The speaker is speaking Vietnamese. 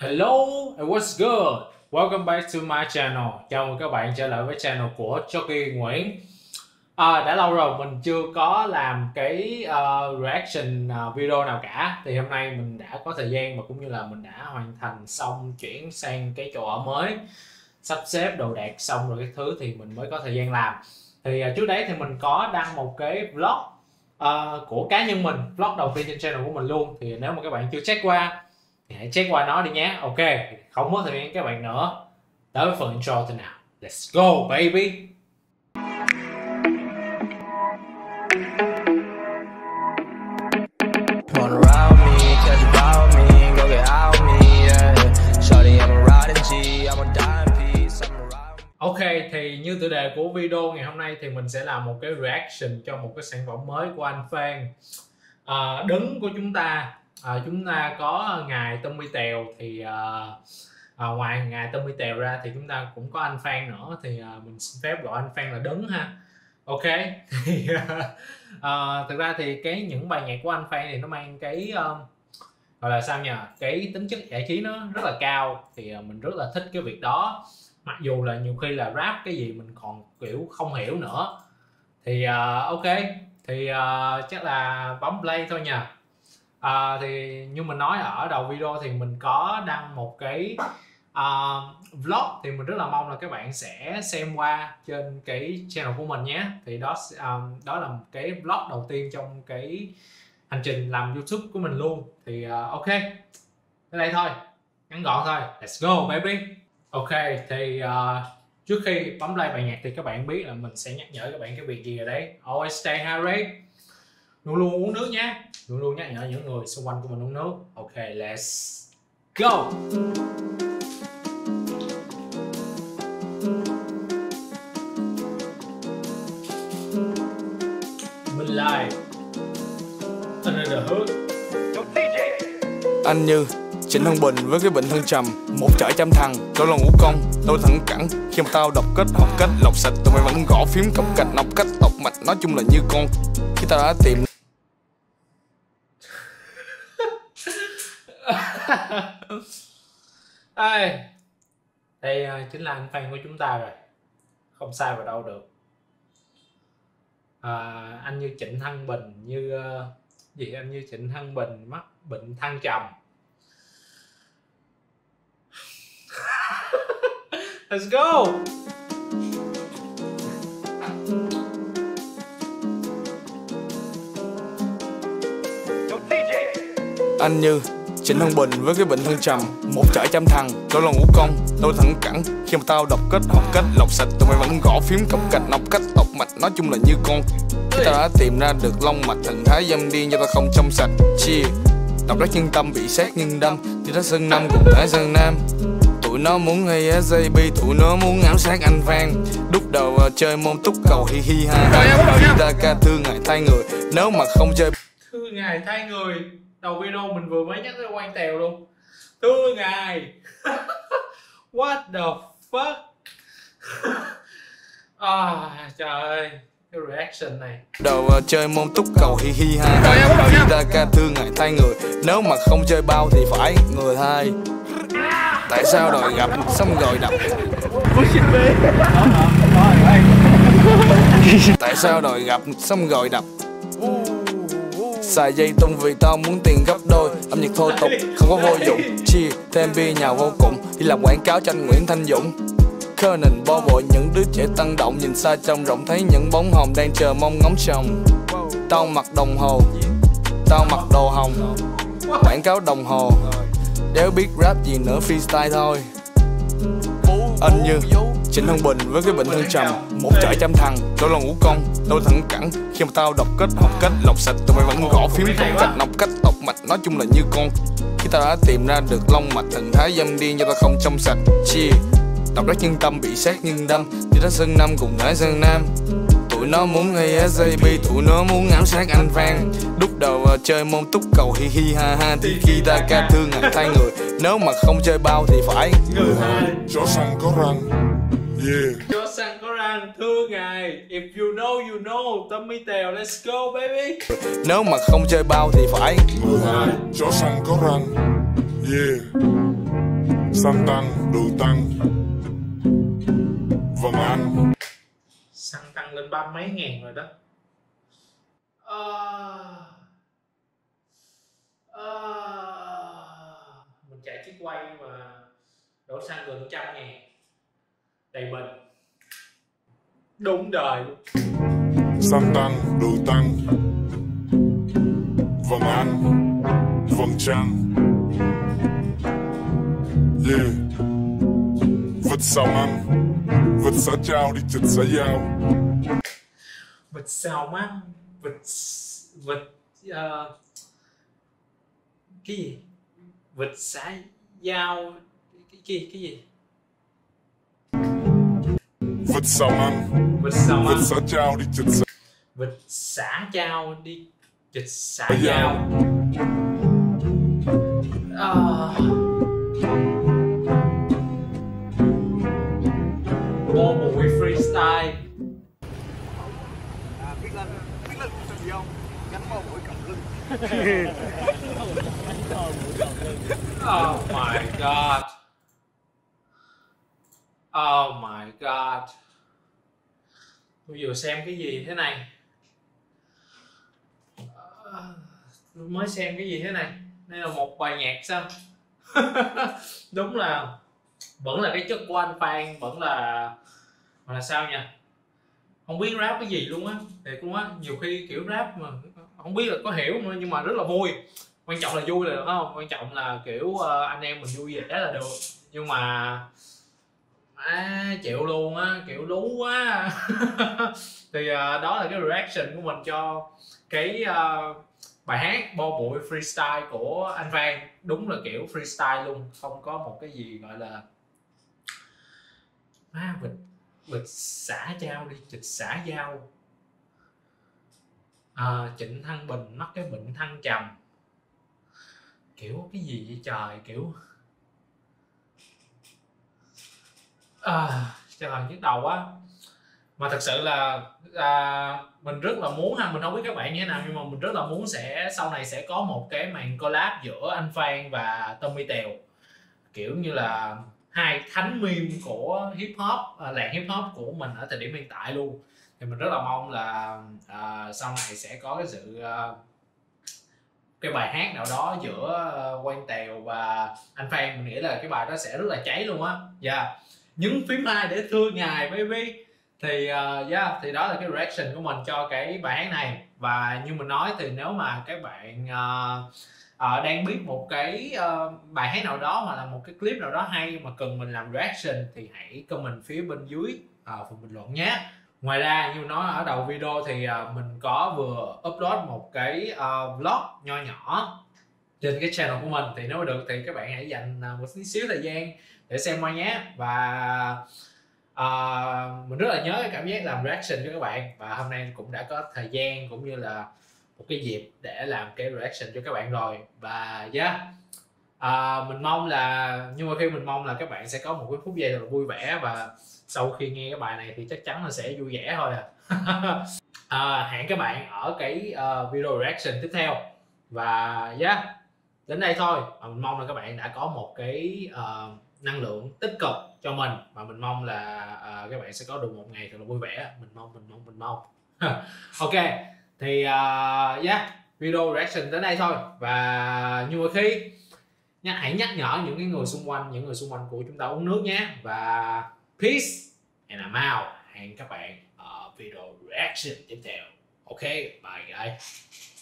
Hello and what's good? Welcome back to my channel. Chào mừng các bạn trở lại với channel của Chucky Nguyễn. À, đã lâu rồi mình chưa có làm cái uh, reaction uh, video nào cả. Thì hôm nay mình đã có thời gian và cũng như là mình đã hoàn thành xong chuyển sang cái chỗ ở mới, sắp xếp đồ đạc xong rồi cái thứ thì mình mới có thời gian làm. Thì uh, trước đấy thì mình có đăng một cái vlog uh, của cá nhân mình, vlog đầu tiên trên channel của mình luôn. Thì nếu mà các bạn chưa check qua thì hãy check qua nó đi nhé. Ok không mất thời gian các bạn nữa. Tới với phần intro thế nào? Let's go baby. Ok thì như tựa đề của video ngày hôm nay thì mình sẽ làm một cái reaction cho một cái sản phẩm mới của anh Phan. À, đứng của chúng ta à, chúng ta có ngài Tommy Tèo thì à, à, ngoài ngài Tommy Tèo ra thì chúng ta cũng có anh Phan nữa thì à, mình xin phép gọi anh Phan là đứng ha. Ok. Thì à, thực ra thì cái những bài nhạc của anh Phan thì nó mang cái um, gọi là sao nhỉ cái tính chất giải trí nó rất là cao thì à, mình rất là thích cái việc đó. Mặc dù là nhiều khi là rap cái gì mình còn kiểu không hiểu nữa. Thì uh, ok. Thì uh, chắc là bấm play thôi nha à, thì như mình nói ở đầu video thì mình có đăng một cái uh, vlog thì mình rất là mong là các bạn sẽ xem qua trên cái channel của mình nhé. Thì đó um, đó là một cái vlog đầu tiên trong cái hành trình làm youtube của mình luôn. Thì uh, ok tới đây thôi ngắn gọn thôi let's go baby. Ok thì uh, trước khi bấm play bài nhạc thì các bạn biết là mình sẽ nhắc nhở các bạn cái việc gì ở đấy always stay hydrated luôn luôn uống nước nhé luôn luôn nhắc nhở những người xung quanh của mình uống nước. Ok let's go. Mình live under the hood. Anh như Trịnh Hưng Bình với cái bệnh thân trầm Một chợ trăm thằng, đôi lòng ngũ công Đôi thẳng cẳng, khi mà tao đọc kết học cách Lọc sạch, tụi mày vẫn gõ phím cọc cạch Nọc cách tộc mạch, nói chung là như con. Khi tao đã tìm Ê, đây à, chính là anh fan của chúng ta rồi. Không sai vào đâu được. À, anh như Trịnh Thăng Bình như à, gì? Anh như Trịnh Thăng Bình mắc bệnh thăng trầm. Let's go! Anh như. Trịnh Hưng Bình với cái bệnh thân trầm Một chợ trăm thằng, đôi lòng ngũ công Đôi thẳng cẳng, khi mà tao đọc kết học cách Lọc sạch, tụi mày vẫn gõ phím cọc cạch Nọc cách tộc mạch, nói chung là như con. Khi tao đã tìm ra được long mạch Thần thái dâm điên cho tao không trong sạch. Chia Đọc rất nhân tâm bị sát nhân đâm. Thì đó sơn năm cùng thái sơn nam. Tụi nó muốn hay SJB Tụi nó muốn ám sát anh Phan Đúc đầu chơi môn túc cầu hi hi ha Khi ta ca thương ngại thay người Nếu mà không chơi Thưa ngài thay người Đầu video mình vừa mới nhắc tới quan tèo luôn. Thưa ngài. What the fuck? À trời ơi. Cái reaction này. Đầu ờ, chơi môn túc cầu hi hi ha. Khi ta ca thương ngại thay người. Nếu mà không chơi bao thì phải người thay Tại sao đòi gặp xong rồi đập? Tại sao đòi gặp xong rồi đập Xài dây tung vì tao muốn tiền gấp đôi. Âm nhạc thô tục, không có vô dụng. Chia thêm bia nhào vô cùng, Đi làm quảng cáo cho anh Nguyễn Thanh Dũng. Conan bo bội những đứa trẻ tăng động, Nhìn xa trong rộng, thấy những bóng hồng đang chờ mong ngóng chồng. Tao mặc đồng hồ, Tao mặc đồ hồng. Quảng cáo đồng hồ, Đéo biết rap gì nữa, freestyle thôi. Anh như chỉnh thân Bình với cái bệnh thân trầm Một trại trăm thằng, đôi lòng ngũ công Đôi thẳng cẳng, khi mà tao đọc kết học cách Lọc sạch, tụi mày vẫn gõ phím cọc cách Nọc cách tộc mạch, nói chung là như con. Khi tao đã tìm ra được long mạch Thần thái dâm điên cho tao không trong sạch. Chia Đọc rất nhân tâm bị sát nhân đâm. Đi đó sơn năm cùng thái sơn nam. Tụi nó muốn hay SJB Tụi nó muốn ám sát anh Phan Đúc đầu chơi môn túc cầu hi hi ha ha Thì khi ta ca thương ngại thay người. Nếu mà không chơi bao thì phải Người hai. Chó săn có răng yeah. Cho sang có răng Thưa ngài If you know you know Tommy Tèo let's go baby. Nếu mà không chơi bao thì phải. Có răng yeah. Xăng tăng đồ tăng. Vâng ăn xăng tăng lên ba mấy ngàn rồi đó. Ờ. Ờ. mình chạy chiếc quay mà đổ xăng gần trăm ngàn đầy bình đúng đời. Luôn xăng tăng đồ tăng. Vâng ăn vâng trăng yeah vật sao ăn vật xã trao đi chật xã giao vịt xào măng vịt vịt ờ, cái gì? Vịt xã giao cái gì cái gì vật sao ăn vịt xào vật măng xã trao đi chật xã vịt xã trao đi vịt xã giao giao Ờ. Bô bụi freestyle. Oh my god. Oh my god Tôi vừa xem cái gì thế này. Tôi mới xem cái gì thế này. Đây là một bài nhạc sao? Đúng là Vẫn là cái chất của anh Phan, Vẫn là Mà là sao nha Không biết rap cái gì luôn á. Thiệt luôn á. Nhiều khi kiểu rap mà Không biết là có hiểu không nhưng mà rất là vui. Quan trọng là vui là được không? Quan trọng là kiểu ờ, anh em mình vui vẻ là được. Nhưng mà à, chịu luôn á kiểu lú quá. Thì à, đó là cái reaction của mình cho cái à, bài hát bo bụi freestyle của anh Phan đúng là kiểu freestyle luôn không có một cái gì gọi là à, mình mình xả dao đi chịch xả dao. À, Trịnh Thăng Bình mắc cái bệnh thăng trầm. Kiểu cái gì vậy trời kiểu à, trời nhức đầu quá. Mà thật sự là à, mình rất là muốn ha mình không biết các bạn như thế nào nhưng mà mình rất là muốn sẽ sau này sẽ có một cái màn collab giữa anh Phan và Tommy Tèo. Kiểu như là hai thánh meme của hip hop à, làng hip hop của mình ở thời điểm hiện tại luôn. Thì mình rất là mong là à, sau này sẽ có cái sự à, cái bài hát nào đó giữa uh, Quang Tèo và anh Phan. Mình nghĩ là cái bài đó sẽ rất là cháy luôn á. Dạ nhấn phím like để thưa ngài baby. Thì uh, yeah, thì đó là cái reaction của mình cho cái bài hát này. Và như mình nói thì nếu mà các bạn uh, uh, đang biết một cái uh, bài hát nào đó hoặc là một cái clip nào đó hay mà cần mình làm reaction thì hãy comment phía bên dưới uh, phần bình luận nhé. Ngoài ra như nói ở đầu video thì uh, mình có vừa upload một cái uh, vlog nho nhỏ trên cái channel của mình. Thì nếu được thì các bạn hãy dành một tí xíu thời gian để xem qua nhé. Và uh, mình rất là nhớ cái cảm giác làm reaction cho các bạn. Và hôm nay cũng đã có thời gian cũng như là một cái dịp để làm cái reaction cho các bạn rồi. Và yeah à, mình mong là nhưng mà khi mình mong là các bạn sẽ có một cái phút giây thật là vui vẻ. Và sau khi nghe cái bài này thì chắc chắn là sẽ vui vẻ thôi à, à hẹn các bạn ở cái uh, video reaction tiếp theo. Và yeah đến đây thôi. Mình mong là các bạn đã có một cái uh, năng lượng tích cực cho mình. Và mình mong là uh, các bạn sẽ có được một ngày thật là vui vẻ. Mình mong mình mong mình mong. Ok thì uh, yeah video reaction đến đây thôi. Và như mọi khi nhắc hãy nhắc nhở những cái người xung quanh những người xung quanh của chúng ta uống nước nhé. Và peace and I'm out. Hẹn các bạn ở video reaction tiếp theo. Ok bye guys.